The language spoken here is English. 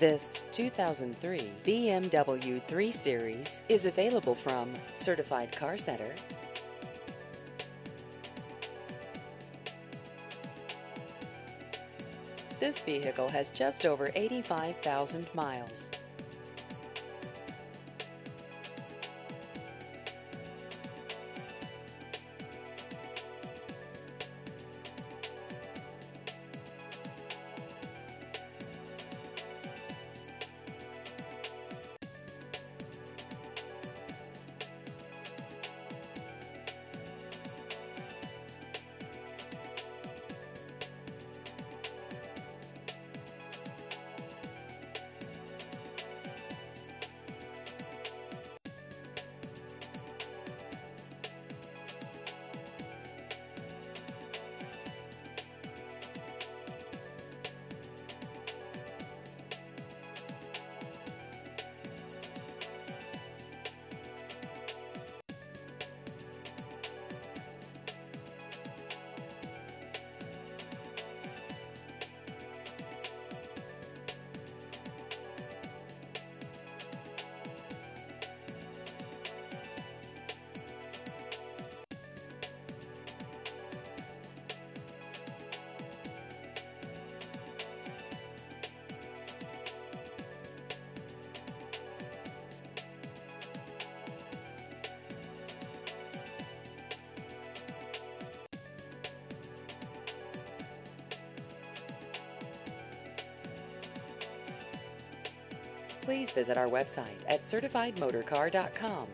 This 2003 BMW 3 Series is available from Certified Car Center. This vehicle has just over 85,000 miles. Please visit our website at certifiedmotorcar.com.